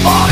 fuck?